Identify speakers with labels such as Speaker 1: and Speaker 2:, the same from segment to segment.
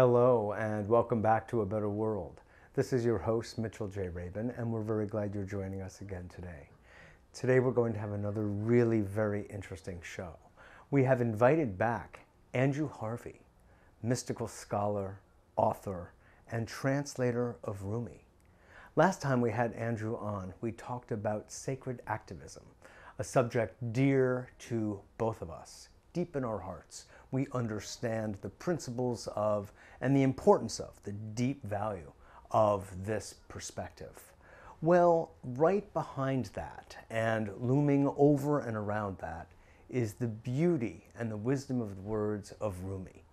Speaker 1: Hello, and welcome back to A Better World. This is your host, Mitchell J. Rabin, and we're very glad you're joining us again today. Today, we're going to have another really very interesting show. We have invited back Andrew Harvey, mystical scholar, author, and translator of Rumi. Last time we had Andrew on, we talked about sacred activism, a subject dear to both of us, deep in our hearts. We understand the principles of and the importance of, the deep value of this perspective. Well, right behind that and looming over and around that is the beauty and the wisdom of the words of Rumi.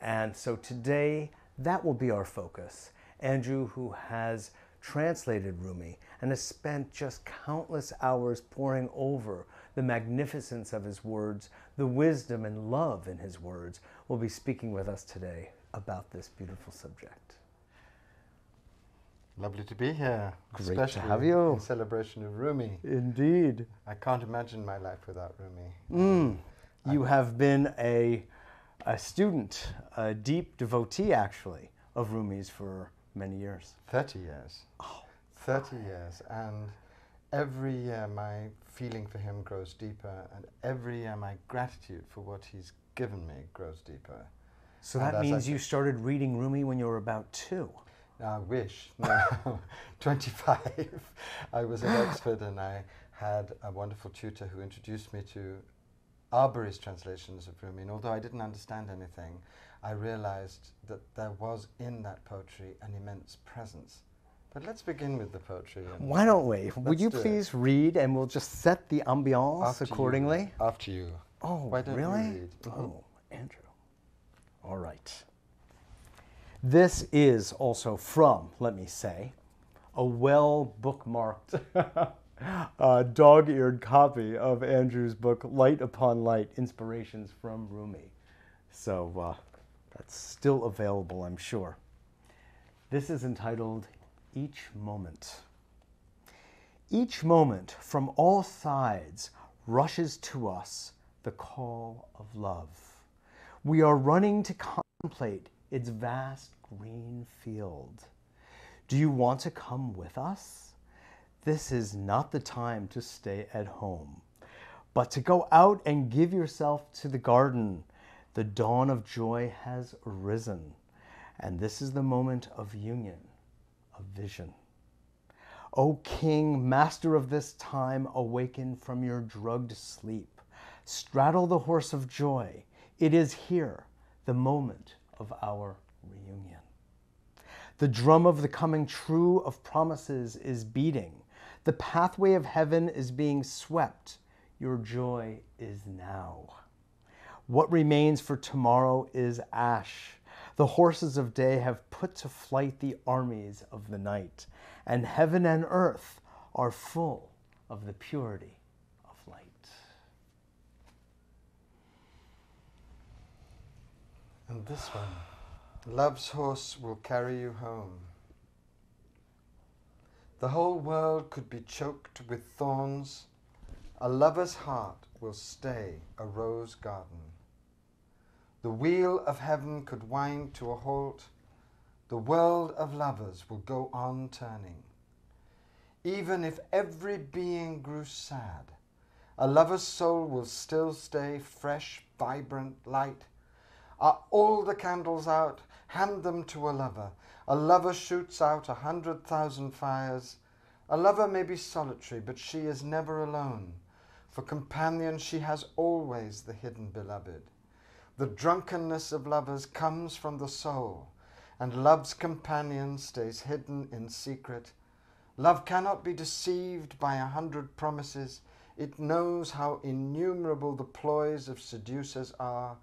Speaker 1: And so today, that will be our focus. Andrew, who has translated Rumi and has spent just countless hours poring over the magnificence of his words, the wisdom and love in his words, will be speaking with us today about this beautiful subject.
Speaker 2: Lovely to be here.
Speaker 1: Great to
Speaker 2: especially
Speaker 1: have you.
Speaker 2: In celebration of Rumi.
Speaker 1: Indeed.
Speaker 2: I can't imagine my life without Rumi.
Speaker 1: Mm. You have been a, a student, a deep devotee actually, of Rumi's for many years.
Speaker 2: 30 years.
Speaker 1: Oh.
Speaker 2: 30 years. And every year my feeling for him grows deeper, and every year my gratitude for what he's given me grows deeper.
Speaker 1: So
Speaker 2: And
Speaker 1: that means you started reading Rumi when you were about two.
Speaker 2: I wish. No, 25. I was at Oxford and I had a wonderful tutor who introduced me to Arberry's translations of Rumi. And although I didn't understand anything, I realized that there was in that poetry an immense presence. But let's begin with the poetry.
Speaker 1: Why don't we? Would you
Speaker 2: do it.
Speaker 1: please read and we'll just set the ambiance
Speaker 2: after you-
Speaker 1: accordingly?
Speaker 2: after you.
Speaker 1: Oh,
Speaker 2: Why don't you
Speaker 1: really?
Speaker 2: read? Mhm.
Speaker 1: Oh, Andrew. All right. This is also from, let me say, a well bookmarked, uh, dog eared copy of Andrew's book, Light Upon Light Inspirations from Rumi. So uh, that's still available, I'm sure. This is entitled Each Moment. Each moment from all sides rushes to us the call of love. We are running to contemplate its vast green field. Do you want to come with us? This is not the time to stay at home, but to go out and give yourself to the garden. The dawn of joy has arisen, and this is the moment of union, of vision. O King, master of this time, awaken from your drugged sleep. Straddle the horse of joy. It is here, the moment of our reunion. The drum of the coming true of promises is beating. The pathway of heaven is being swept. Your joy is now. What remains for tomorrow is ash. The horses of day have put to flight the armies of the night, and heaven and earth are full of the purity of light.
Speaker 2: And this one Love's horse will carry you home. The whole world could be choked with thorns. A lover's heart will stay a rose garden. The wheel of heaven could wind to a halt. The world of lovers will go on turning. Even if every being grew sad, a lover's soul will still stay fresh, vibrant, light. Are all the candles out? Hand them to a lover. A lover shoots out a hundred thousand fires. A lover may be solitary, but she is never alone. For companion, she has always the hidden beloved. The drunkenness of lovers comes from the soul, and love's companion stays hidden in secret. Love cannot be deceived by a hundred promises. It knows how innumerable the ploys of seducers are.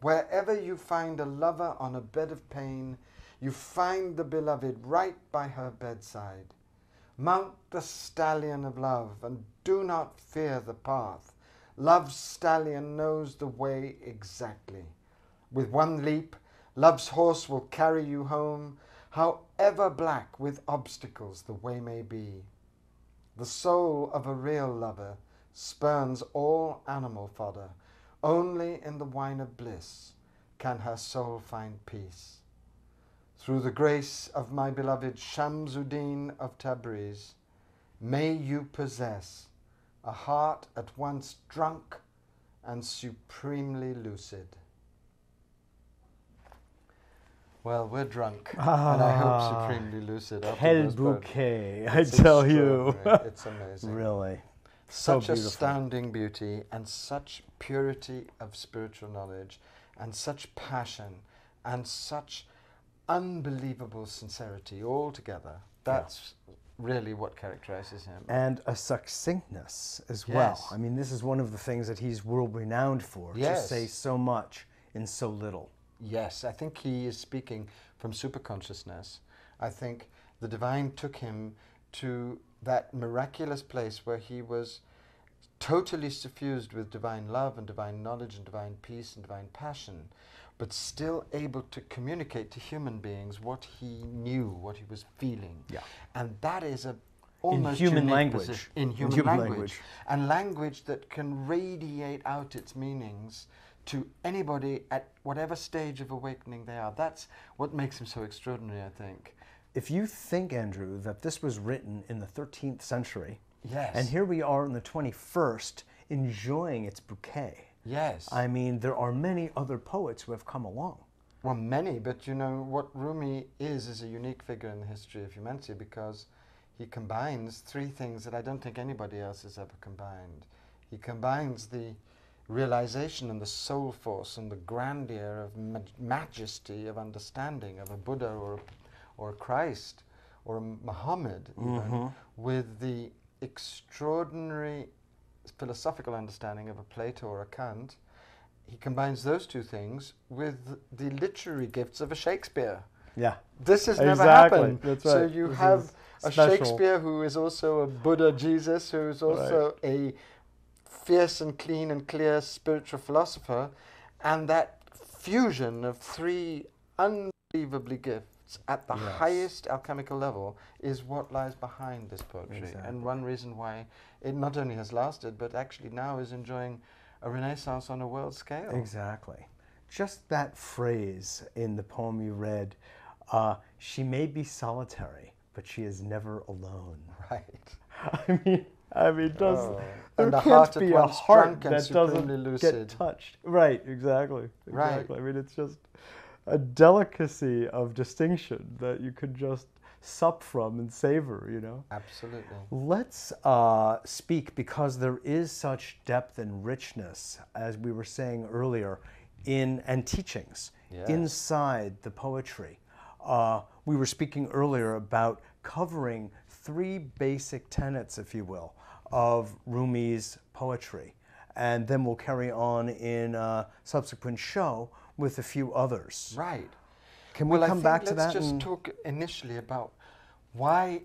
Speaker 2: Wherever you find a lover on a bed of pain, you find the beloved right by her bedside. Mount the stallion of love and do not fear the path. Love's stallion knows the way exactly. With one leap, love's horse will carry you home, however black with obstacles the way may be. The soul of a real lover spurns all animal fodder. Only in the wine of bliss can her soul find peace. Through the grace of my beloved Shamsuddin of Tabriz, may you possess a heart at once drunk and supremely lucid. Well, we're drunk, and I hope
Speaker 1: Ah,
Speaker 2: supremely lucid. after
Speaker 1: Quel
Speaker 2: those poems.
Speaker 1: bouquet, I tell you.
Speaker 2: it's amazing.
Speaker 1: really. So
Speaker 2: such
Speaker 1: beautiful.
Speaker 2: astounding beauty and such purity of spiritual knowledge and such passion and such unbelievable sincerity all together. That's really what characterizes him.
Speaker 1: and a succinctness as well. I mean, this is one of the things that he's world renowned for.
Speaker 2: Yes.
Speaker 1: To say so much in so little.
Speaker 2: Yes, I think he is speaking from superconsciousness. I think the divine took him to that miraculous place where he was totally suffused with divine love and divine knowledge and divine peace and divine passion, but still able to communicate to human beings what he knew, what he was feeling.
Speaker 1: Yeah.
Speaker 2: And that is a almost
Speaker 1: human language.
Speaker 2: In
Speaker 1: In
Speaker 2: human,
Speaker 1: human
Speaker 2: language.
Speaker 1: language.
Speaker 2: And language that can radiate out its meanings to anybody at whatever stage of awakening they are. That's what makes him so extraordinary, I think.
Speaker 1: If you think, Andrew, that this was written in the 13th century,
Speaker 2: Yes.
Speaker 1: and here we are in the 21st enjoying its bouquet.
Speaker 2: Yes.
Speaker 1: I mean, there are many other poets who have come along.
Speaker 2: Well, many, but you know what Rumi is is a unique figure in the history of humanity because he combines three things that I don't think anybody else has ever combined. He combines the realization and the soul force and the grandeur of ma- majesty of understanding of a Buddha or a, or a Christ or a Muhammad even mm-hmm. with the extraordinary philosophical understanding of a Plato or a Kant he combines those two things with the literary gifts of a Shakespeare.
Speaker 1: Yeah.
Speaker 2: This has never happened.
Speaker 1: that's
Speaker 2: So you
Speaker 1: This
Speaker 2: have a
Speaker 1: special.
Speaker 2: Shakespeare who is also a Buddha Jesus, who is also a fierce and clean and clear spiritual philosopher, and that fusion of three unbelievably at the
Speaker 1: Yes.
Speaker 2: highest alchemical level is what lies behind this poetry,
Speaker 1: Exactly.
Speaker 2: and one reason why it not only has lasted, but actually now is enjoying a renaissance on a world scale.
Speaker 1: Exactly. Just that phrase in the poem you read uh, she may be solitary, but she is never alone.
Speaker 2: Right.
Speaker 1: I mean, I mean, does
Speaker 2: Oh.
Speaker 1: there
Speaker 2: And
Speaker 1: can't
Speaker 2: heart
Speaker 1: be a heart that doesn't
Speaker 2: lucid.
Speaker 1: get touched? Right, exactly,
Speaker 2: Right.
Speaker 1: exactly. I mean, it's just a delicacy of distinction that you could just sup from and savor. You know.
Speaker 2: Absolutely.
Speaker 1: Let's uh, speak because there is such depth and richness, as we were saying earlier, in and teachings inside the poetry. Uh, we were speaking earlier about covering three basic tenets, if you will, of Rumi's poetry, and then we'll carry on in a subsequent show with a few others.
Speaker 2: Right.
Speaker 1: Can we
Speaker 2: well,
Speaker 1: come back to that?
Speaker 2: let's
Speaker 1: just
Speaker 2: talk initially about why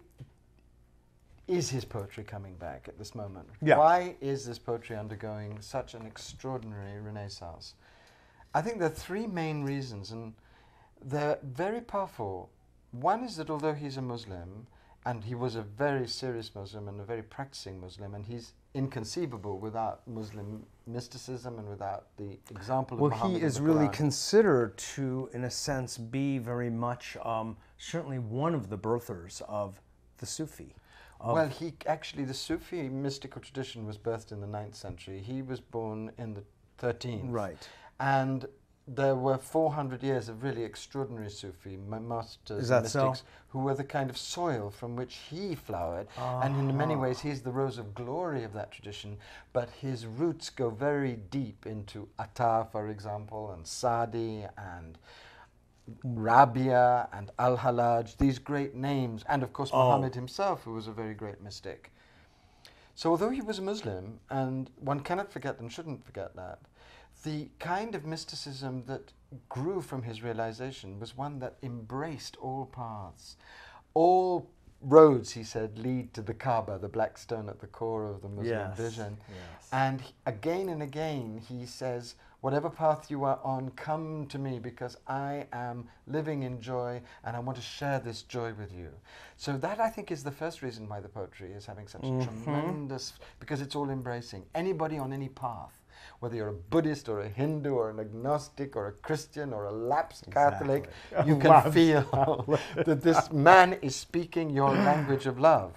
Speaker 2: is his poetry coming back at this moment?
Speaker 1: Yeah.
Speaker 2: Why is this poetry undergoing such an extraordinary renaissance? I think there are three main reasons, and they're very powerful. One is that although he's a Muslim, and he was a very serious Muslim and a very practicing Muslim, and he's inconceivable without Muslim mysticism and without the example of
Speaker 1: Well,
Speaker 2: Muhammad
Speaker 1: he is really considered to, in a sense, be very much um, certainly one of the birthers of the Sufi. of-
Speaker 2: Well, he actually, the Sufi mystical tradition was birthed in the 9th century. He was born in the 13th.
Speaker 1: right.
Speaker 2: And there were 400 years of really extraordinary Sufi masters and
Speaker 1: that so?
Speaker 2: mystics who were the kind of soil from which he flowered. And in many ah. ways, he's the rose of glory of that tradition. But his roots go very deep into Attar, for example, and Sadi, and Rabia and Al Hallaj, these great names, and of course
Speaker 1: Oh.
Speaker 2: Muhammad himself, who was a very great mystic. So, although he was a Muslim, and one cannot forget and shouldn't forget that, the kind of mysticism that grew from his realization was one that embraced all paths. All roads, he said, lead to the Kaaba, the black stone at the core of the Muslim
Speaker 1: Yes,
Speaker 2: vision.
Speaker 1: yes.
Speaker 2: And he- again and again, he says, Whatever path you are on, come to me because I am living in joy and I want to share this joy with you. So, that I think is the first reason why the poetry is having such a mm-hmm. tremendous, because it's all embracing. Anybody on any path. Whether you're a Buddhist or a Hindu or an agnostic or a Christian or a lapsed Catholic,
Speaker 1: Exactly.
Speaker 2: you can
Speaker 1: Lapsed
Speaker 2: feel that this man is speaking your language of love.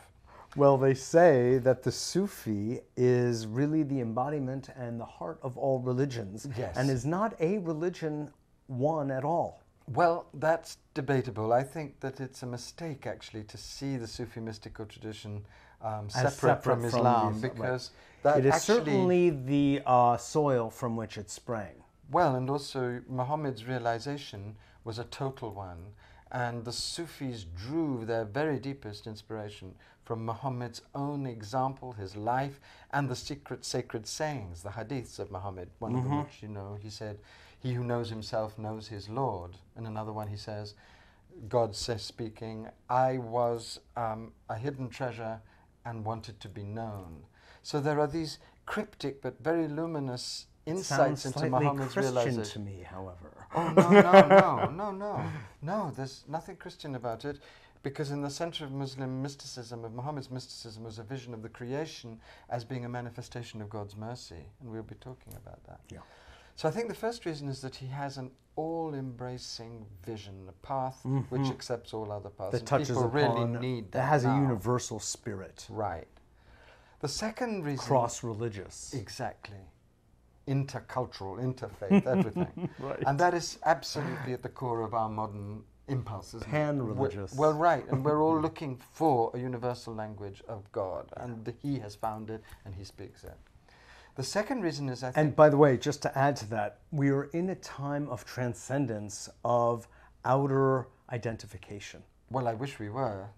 Speaker 1: Well, they say that the Sufi is really the embodiment and the heart of all religions,
Speaker 2: Yes.
Speaker 1: and is not a religion one at all.
Speaker 2: Well, that's debatable. I think that it's a mistake actually to see the Sufi mystical tradition um, separate,
Speaker 1: separate
Speaker 2: from
Speaker 1: from
Speaker 2: Islam
Speaker 1: these- right.
Speaker 2: because that
Speaker 1: it is
Speaker 2: actually
Speaker 1: certainly the uh, soil from which it sprang.
Speaker 2: well, and also Muhammad's realization was a total one, and the Sufis drew their very deepest inspiration from Muhammad's own example, his life, and the secret sacred sayings, the hadiths of Muhammad. One of which you know, he said, "He who knows himself knows his Lord," and another one he says. God says, speaking, I was um, a hidden treasure and wanted to be known. So there are these cryptic but very luminous insights
Speaker 1: Sounds
Speaker 2: into Muhammad's
Speaker 1: Christian
Speaker 2: realization.
Speaker 1: to me, however.
Speaker 2: Oh, no, no, no, no, no. No, there's nothing Christian about it because in the center of Muslim mysticism, of Muhammad's mysticism, was a vision of the creation as being a manifestation of God's mercy. And we'll be talking about that.
Speaker 1: Yeah.
Speaker 2: So I think the first reason is that he has an all-embracing vision, a path which
Speaker 1: Mhm.
Speaker 2: accepts all other paths.
Speaker 1: That touches
Speaker 2: people really need
Speaker 1: that has a universal spirit,
Speaker 2: Right. The second reason
Speaker 1: cross religious.
Speaker 2: Exactly. Intercultural, interfaith, everything.
Speaker 1: Right.
Speaker 2: And that is absolutely at the core of our modern impulses.
Speaker 1: Pan-religious.
Speaker 2: Well, right. And we're all looking for a universal language of God. And He has found it and He speaks it. The second reason is I think.
Speaker 1: And by the way, just to add to that, we are in a time of transcendence of outer identification.
Speaker 2: well, I wish we were.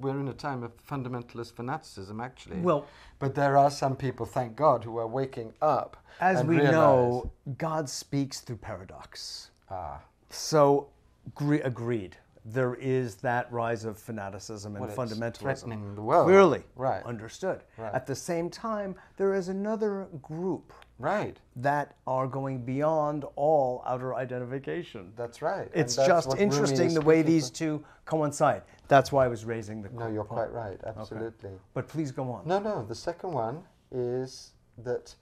Speaker 2: We're in a time of fundamentalist fanaticism, actually.
Speaker 1: Well,
Speaker 2: but there are some people, thank God, who are waking up.
Speaker 1: as
Speaker 2: and
Speaker 1: we
Speaker 2: realize,
Speaker 1: know, God speaks through paradox.
Speaker 2: Ah,
Speaker 1: So, agreed. There is that rise of fanaticism and
Speaker 2: well,
Speaker 1: fundamentalism.
Speaker 2: threatening the world.
Speaker 1: Clearly,
Speaker 2: Right.
Speaker 1: understood.
Speaker 2: Right.
Speaker 1: At the same time, there is another group
Speaker 2: Right.
Speaker 1: that are going beyond all outer identification.
Speaker 2: That's right.
Speaker 1: It's
Speaker 2: that's
Speaker 1: just interesting the way these two coincide. That's why I was raising the.
Speaker 2: No, you're
Speaker 1: point.
Speaker 2: quite right. Absolutely.
Speaker 1: But please go on.
Speaker 2: No, no. The second one is that,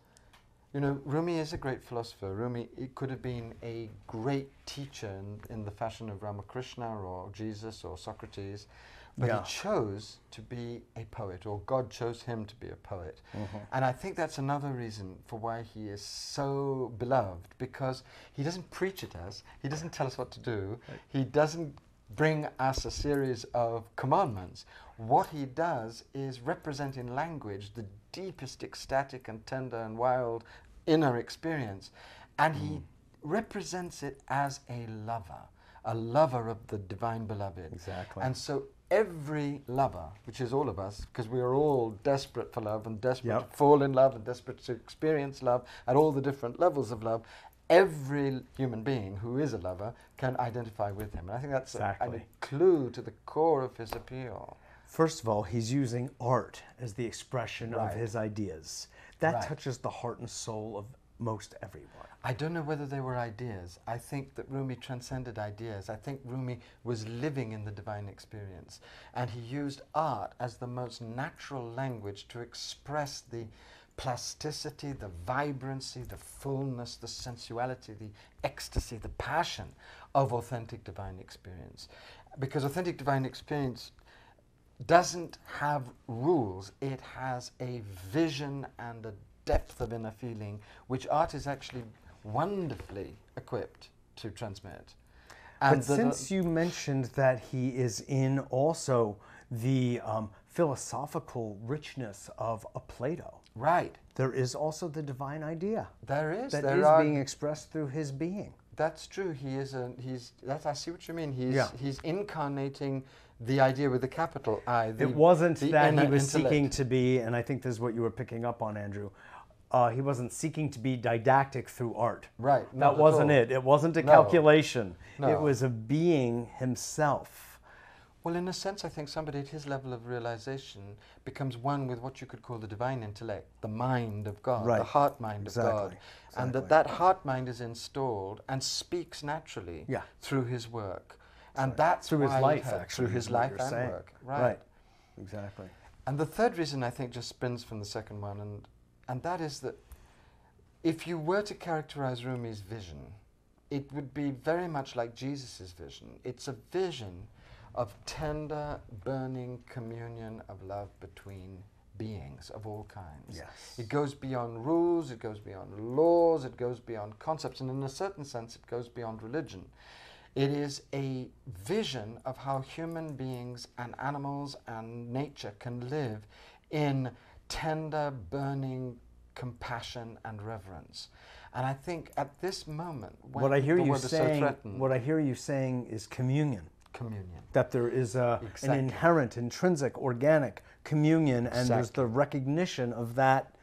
Speaker 2: you know, Rumi is a great philosopher. Rumi it could have been a great teacher in, in the fashion of Ramakrishna or Jesus or Socrates, but
Speaker 1: Yeah.
Speaker 2: he chose to be a poet, or God chose him to be a poet.
Speaker 1: Mm-hmm.
Speaker 2: And I think that's another reason for why he is so beloved, because he doesn't preach at us, he doesn't tell us what to do, he doesn't bring us a series of commandments. What he does is represent in language the deepest ecstatic and tender and wild inner experience. And he hmm. represents it as a lover, a lover of the divine beloved.
Speaker 1: Exactly.
Speaker 2: And so every lover, which is all of us, because we are all desperate for love and desperate
Speaker 1: Yep.
Speaker 2: to fall in love and desperate to experience love at all the different levels of love, every human being who is a lover can identify with him. And I think that's a, a clue to the core of his appeal.
Speaker 1: First of all, he's using art as the expression
Speaker 2: Right.
Speaker 1: of his ideas. That
Speaker 2: Right.
Speaker 1: touches the heart and soul of most everyone.
Speaker 2: I don't know whether they were ideas. I think that Rumi transcended ideas. I think Rumi was living in the divine experience. And he used art as the most natural language to express the plasticity, the vibrancy, the fullness, the sensuality, the ecstasy, the passion of authentic divine experience. Because authentic divine experience doesn't have rules, it has a vision and a depth of inner feeling which art is actually wonderfully equipped to transmit.
Speaker 1: But
Speaker 2: the-
Speaker 1: since you mentioned that he is in also the um, philosophical richness of a Plato,
Speaker 2: right,
Speaker 1: there is also the divine idea
Speaker 2: there is
Speaker 1: that
Speaker 2: there
Speaker 1: is
Speaker 2: are,
Speaker 1: being expressed through his being.
Speaker 2: That's true. He is a he's. That I see what you mean. He's
Speaker 1: Yeah.
Speaker 2: he's incarnating the idea with the capital I. The,
Speaker 1: it wasn't that he was
Speaker 2: intellect.
Speaker 1: seeking to be, and I think this is what you were picking up on, Andrew. Uh, he wasn't seeking to be didactic through art.
Speaker 2: Right,
Speaker 1: That wasn't
Speaker 2: all.
Speaker 1: it. It wasn't a
Speaker 2: No.
Speaker 1: calculation.
Speaker 2: No.
Speaker 1: It was a being himself.
Speaker 2: Well, in a sense, I think somebody at his level of realization becomes one with what you could call the divine intellect, the mind of God, the heart mind
Speaker 1: Exactly.
Speaker 2: of God. And that that heart mind is installed and speaks naturally
Speaker 1: Yeah.
Speaker 2: through his work. And that's
Speaker 1: Through his life, actually.
Speaker 2: Through his life and
Speaker 1: saying.
Speaker 2: work. Right.
Speaker 1: Exactly.
Speaker 2: And the third reason I think just springs from the second one, and, and that is that if you were to characterize Rumi's vision, it would be very much like Jesus' vision. It's a vision of tender, burning communion of love between beings of all kinds.
Speaker 1: Yes.
Speaker 2: It goes beyond rules, it goes beyond laws, it goes beyond concepts, and in a certain sense, it goes beyond religion. It is a vision of how human beings and animals and nature can live in tender, burning compassion and reverence. And I think at this moment, when
Speaker 1: what I hear
Speaker 2: the
Speaker 1: you
Speaker 2: is so
Speaker 1: saying—what I hear you saying is communion.
Speaker 2: communion.
Speaker 1: That there is a,
Speaker 2: Exactly.
Speaker 1: an inherent, intrinsic, organic communion, and there's the recognition of that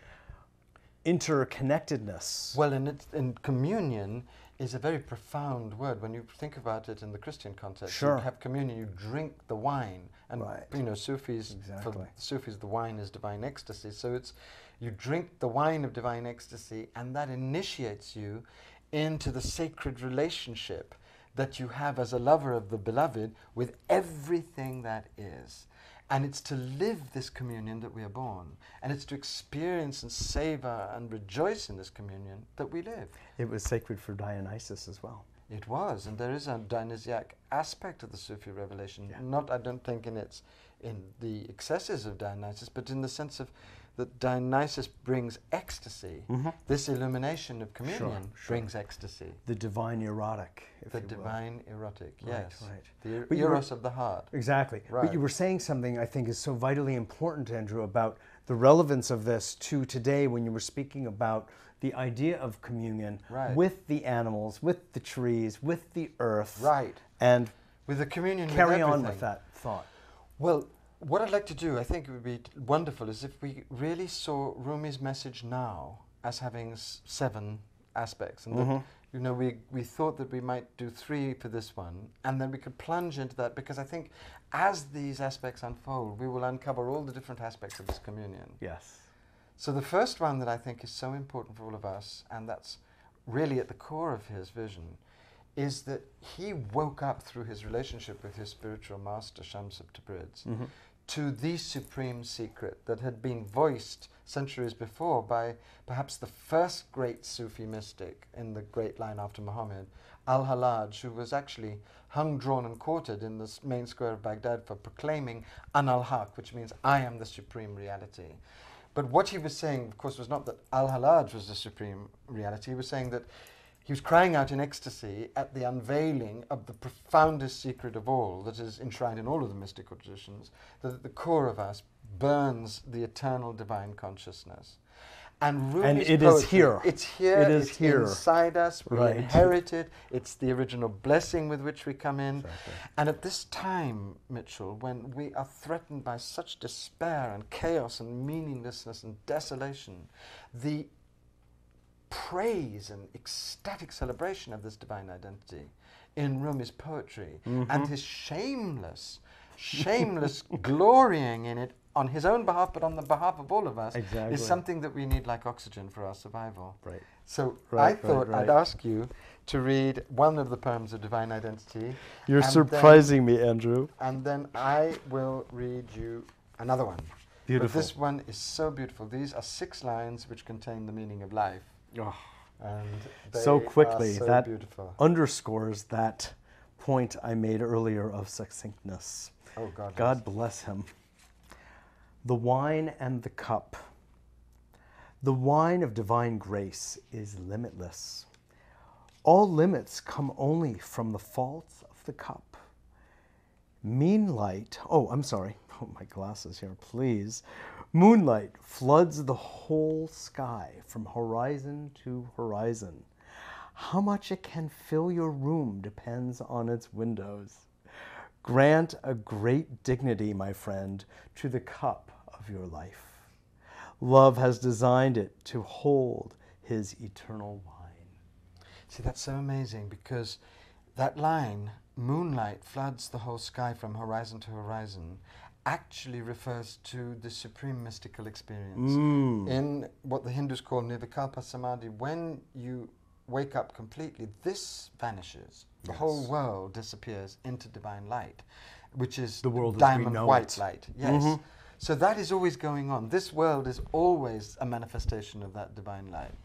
Speaker 1: interconnectedness.
Speaker 2: Well, in, it, and communion is a very profound word when you think about it in the Christian context.
Speaker 1: Sure.
Speaker 2: You have communion, you drink the wine, and
Speaker 1: Right.
Speaker 2: you know Sufis.
Speaker 1: Exactly.
Speaker 2: For Sufis, the wine is divine ecstasy. So it's you drink the wine of divine ecstasy, and that initiates you into the sacred relationship that you have as a lover of the beloved with everything that is. And it's to live this communion that we are born. And it's to experience and savor and rejoice in this communion that we live.
Speaker 1: It was sacred for Dionysus as well.
Speaker 2: It was, and there is a Dionysiac aspect of the Sufi revelation.
Speaker 1: Yeah.
Speaker 2: Not, I don't think, in its in the excesses of Dionysus, but in the sense of that Dionysus brings ecstasy.
Speaker 1: Mhm.
Speaker 2: This illumination of communion
Speaker 1: sure.
Speaker 2: brings ecstasy.
Speaker 1: The divine erotic, if
Speaker 2: The
Speaker 1: you will.
Speaker 2: divine erotic, yes,
Speaker 1: right.
Speaker 2: the er-
Speaker 1: you were-
Speaker 2: eros of the heart.
Speaker 1: Exactly. Right. But
Speaker 2: Right.
Speaker 1: you were saying something I think is so vitally important, Andrew, about the relevance of this to today when you were speaking about the idea of communion
Speaker 2: Right.
Speaker 1: with the animals, with the trees, with the earth.
Speaker 2: Right.
Speaker 1: And
Speaker 2: With the communion.
Speaker 1: carry on with that thought.
Speaker 2: Well, what I'd like to do, I think it would be wonderful, is if we really saw Rumi's message now as having s- seven aspects, and that,
Speaker 1: Mhm.
Speaker 2: you know, we we thought that we might do three for this one, and then we could plunge into that because I think as these aspects unfold, we will uncover all the different aspects of this communion.
Speaker 1: Yes.
Speaker 2: So the first one that I think is so important for all of us, and that's really at the core of his vision, is that he woke up through his relationship with his spiritual master, Shams of Tabriz,
Speaker 1: Mhm.
Speaker 2: To the supreme secret that had been voiced centuries before by perhaps the first great Sufi mystic in the great line after Muhammad, Al Hallaj, who was actually hung, drawn, and quartered in the main square of Baghdad for proclaiming An al Haq, which means I am the supreme reality. But what he was saying, of course, was not that Al Hallaj was the supreme reality. He was saying that he was crying out in ecstasy at the unveiling of the profoundest secret of all that is enshrined in all of the mystical traditions, that at the core of us burns the eternal divine consciousness. And, Rumi's
Speaker 1: it is
Speaker 2: poetry,
Speaker 1: here.
Speaker 2: It's here.
Speaker 1: It is
Speaker 2: it's
Speaker 1: here.
Speaker 2: inside us. We
Speaker 1: Right.
Speaker 2: inherit it. It's the original blessing with which we come in.
Speaker 1: Exactly.
Speaker 2: And at this time, Mitchell, when we are threatened by such despair and chaos and meaninglessness and desolation, the praise and ecstatic celebration of this divine identity in Rumi's poetry and mm-hmm. his shameless, shameless glorying in it on his own behalf, but on the behalf of all of us,
Speaker 1: Exactly.
Speaker 2: is something that we need like oxygen for our survival.
Speaker 1: Right.
Speaker 2: So
Speaker 1: Right,
Speaker 2: I thought
Speaker 1: right.
Speaker 2: I'd ask you to read one of the poems of divine identity.
Speaker 1: You're surprising me, Andrew.
Speaker 2: and then I will read you another one.
Speaker 1: Beautiful.
Speaker 2: But this one is so beautiful. These are six lines which contain the meaning of life.
Speaker 1: Oh,
Speaker 2: And
Speaker 1: So quickly,
Speaker 2: so
Speaker 1: that-
Speaker 2: beautiful.
Speaker 1: underscores that point I made earlier of succinctness.
Speaker 2: Oh God.
Speaker 1: God bless him. The wine and the cup. The wine of divine grace is limitless. All limits come only from the faults of the cup. Mean light, oh, I'm sorry. Oh, my glasses here, please. Moonlight floods the whole sky from horizon to horizon. How much it can fill your room depends on its windows. Grant a great dignity, my friend, to the cup of your life. Love has designed it to hold his eternal wine.
Speaker 2: See, that's so amazing because that line, moonlight floods the whole sky from horizon to horizon, actually refers to the supreme mystical experience.
Speaker 1: Mm.
Speaker 2: In what the Hindus call Nirvikalpa Samadhi, when you wake up completely, this vanishes. The whole world disappears into divine light, which is
Speaker 1: The world
Speaker 2: diamond white
Speaker 1: it.
Speaker 2: light. Yes.
Speaker 1: Mhm.
Speaker 2: So that is always going on. This world is always a manifestation of that divine light.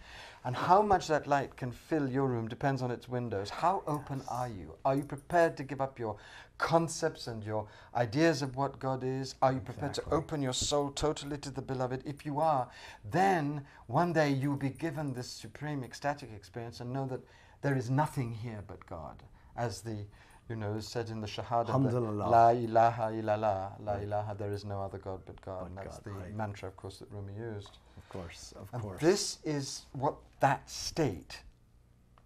Speaker 2: And how much that light can fill your room depends on its windows. How open are you? Are you prepared to give up your concepts and your ideas of what God is? Are you prepared
Speaker 1: Exactly.
Speaker 2: to open your soul totally to the beloved? If you are, then one day you will be given this supreme ecstatic experience and know that there is nothing here but God. As the you know, said in the Shahada. La ilaha illallah, La ilaha, there is no other God but God.
Speaker 1: But
Speaker 2: and that's
Speaker 1: God,
Speaker 2: the
Speaker 1: right.
Speaker 2: mantra, of course, that Rumi used.
Speaker 1: Of course, of
Speaker 2: And
Speaker 1: course.
Speaker 2: this is what that state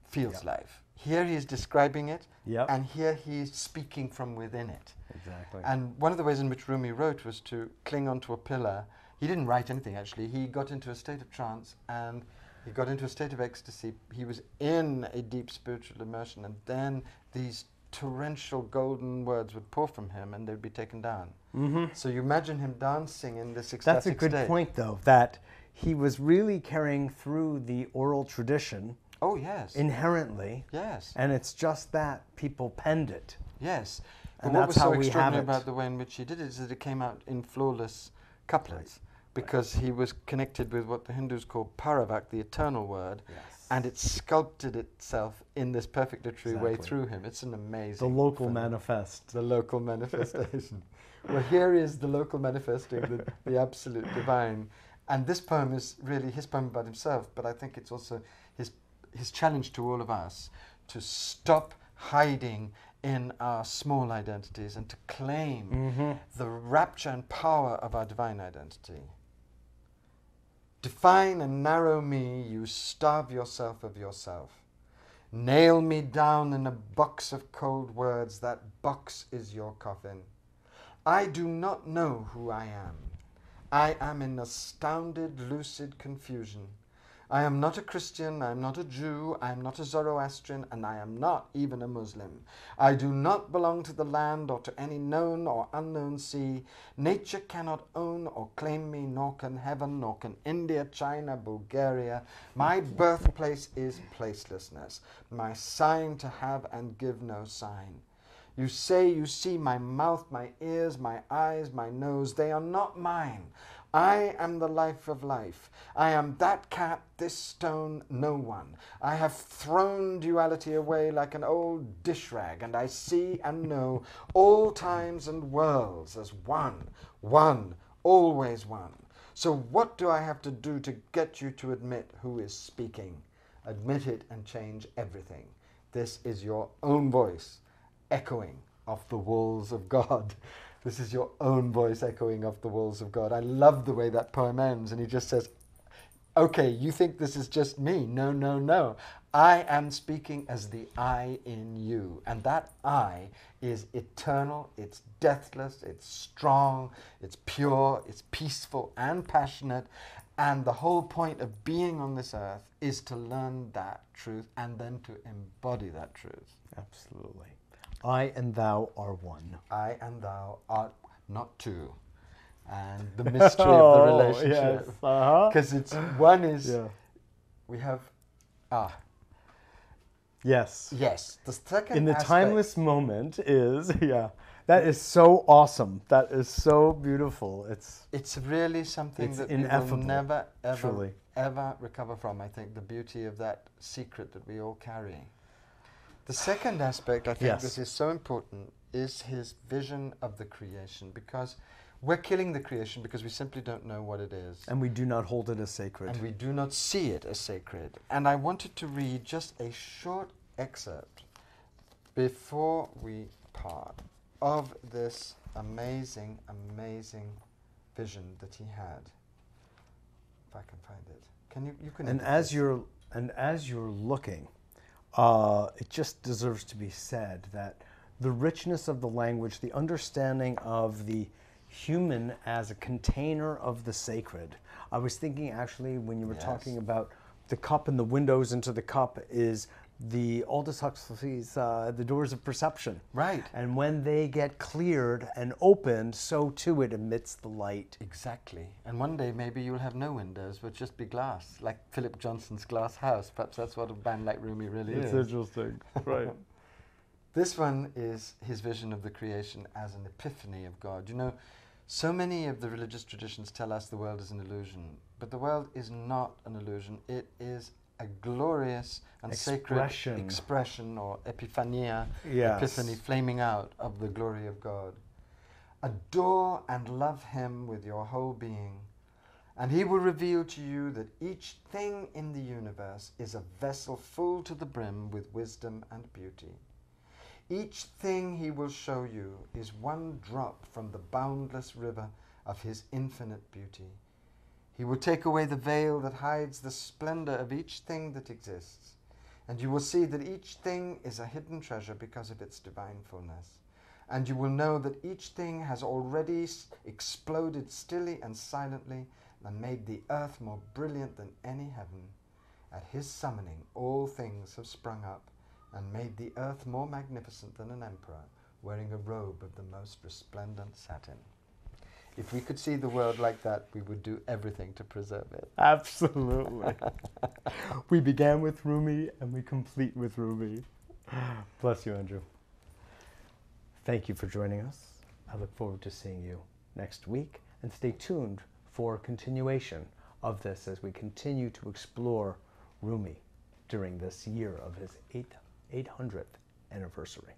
Speaker 2: feels
Speaker 1: Yep.
Speaker 2: like. Here he is describing it,
Speaker 1: Yep.
Speaker 2: and here he is speaking from within it.
Speaker 1: exactly.
Speaker 2: And one of the ways in which Rumi wrote was to cling onto a pillar. He didn't write anything actually. He got into a state of trance and he got into a state of ecstasy. He was in a deep spiritual immersion, and then these torrential golden words would pour from him and they'd be taken down.
Speaker 1: hmm
Speaker 2: So you imagine him dancing in this ecstatic
Speaker 1: That's a good
Speaker 2: state.
Speaker 1: point, though, that he was really carrying through the oral tradition
Speaker 2: Oh, yes.
Speaker 1: inherently,
Speaker 2: yes.
Speaker 1: and it's just that people penned it.
Speaker 2: Yes. But
Speaker 1: And
Speaker 2: what
Speaker 1: that's
Speaker 2: was so
Speaker 1: how we have
Speaker 2: extraordinary about the way in which he did it is that it came out in flawless couplets because he was connected with what the Hindus call paravak, the eternal word,
Speaker 1: Yes.
Speaker 2: and it sculpted itself in this perfect literary way through him. It's an amazing.
Speaker 1: the local
Speaker 2: phenomenon.
Speaker 1: manifest.
Speaker 2: The local manifestation. well, here is the local manifesting the, the absolute divine. And this poem is really his poem about himself, but I think it's also his, his challenge to all of us to stop hiding in our small identities and to claim
Speaker 1: Mm-hmm.
Speaker 2: the rapture and power of our divine identity. Define and narrow me, you starve yourself of yourself. Nail me down in a box of cold words, that box is your coffin. I do not know who I am. I am in astounded, lucid confusion. I am not a Christian, I am not a Jew, I am not a Zoroastrian, and I am not even a Muslim. I do not belong to the land or to any known or unknown sea. Nature cannot own or claim me, nor can heaven, nor can India, China, Bulgaria. My birthplace is placelessness, my sign to have and give no sign. You say you see my mouth, my ears, my eyes, my nose. They are not mine. I am the life of life. I am that cat, this stone, no one. I have thrown duality away like an old dish rag, and I see and know all times and worlds as one, one, always one. So, what do I have to do to get you to admit who is speaking? Admit it and change everything. This is your own voice echoing off the walls of God. This is your own voice echoing off the walls of God. I love the way that poem ends, and he just says, Okay, you think this is just me? No, no, no. I am speaking as the I in you. And that I is eternal, it's deathless, it's strong, it's pure, it's peaceful and passionate. And the whole point of being on this earth is to learn that truth and then to embody that truth.
Speaker 1: Absolutely. I and thou are one.
Speaker 2: I and thou are not two. And the mystery of the relationship.
Speaker 1: Yes. Uh-huh.
Speaker 2: Because it's one is
Speaker 1: Yeah.
Speaker 2: we have ah
Speaker 1: Yes.
Speaker 2: yes. The second
Speaker 1: In the
Speaker 2: aspect-
Speaker 1: timeless moment is yeah. That is so awesome. That is so beautiful. It's
Speaker 2: it's really something
Speaker 1: It's
Speaker 2: that
Speaker 1: ineffable,
Speaker 2: we will never ever
Speaker 1: truly.
Speaker 2: ever recover from. I think the beauty of that secret that we all carry. The second aspect I think
Speaker 1: Yes.
Speaker 2: this is so important is his vision of the creation because we're killing the creation because we simply don't know what it is.
Speaker 1: and we do not hold it as sacred.
Speaker 2: and we do not see it as sacred. And I wanted to read just a short excerpt before we part of this amazing, amazing vision that he had. If I can find it, can you? You can.
Speaker 1: and as
Speaker 2: this.
Speaker 1: you're and as you're looking, uh, it just deserves to be said that the richness of the language, the understanding of the human as a container of the sacred. I was thinking actually when you were
Speaker 2: Yes.
Speaker 1: talking about the cup and the windows into the cup is the Aldous Huxley's uh, The Doors of Perception.
Speaker 2: Right.
Speaker 1: And when they get cleared and opened, so too it emits the light.
Speaker 2: Exactly. And one day maybe you'll have no windows, but just be glass, like Philip Johnson's Glass House. Perhaps that's what a band like Rumi really is.
Speaker 1: It's interesting, right?
Speaker 2: This one is his vision of the creation as an epiphany of God. You know, So many of the religious traditions tell us the world is an illusion, but the world is not an illusion. It is a glorious and
Speaker 1: Expression.
Speaker 2: sacred expression or epiphania,
Speaker 1: Yes.
Speaker 2: epiphany, flaming out of the glory of God. Adore and love Him with your whole being, and He will reveal to you that each thing in the universe is a vessel full to the brim with wisdom and beauty. Each thing He will show you is one drop from the boundless river of His infinite beauty. He will take away the veil that hides the splendor of each thing that exists, and you will see that each thing is a hidden treasure because of its divine fullness. And you will know that each thing has already exploded stilly and silently and made the earth more brilliant than any heaven. At his summoning, all things have sprung up and made the earth more magnificent than an emperor wearing a robe of the most resplendent satin. If we could see the world like that, we would do everything to preserve it.
Speaker 1: Absolutely. we began with Rumi and we complete with Rumi. Bless you, Andrew. Thank you for joining us. I look forward to seeing you next week and stay tuned for a continuation of this as we continue to explore Rumi during this year of his eight, 800th anniversary.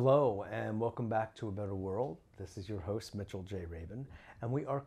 Speaker 1: Hello, and welcome back to A Better World. This is your host, Mitchell J. Rabin, and we are.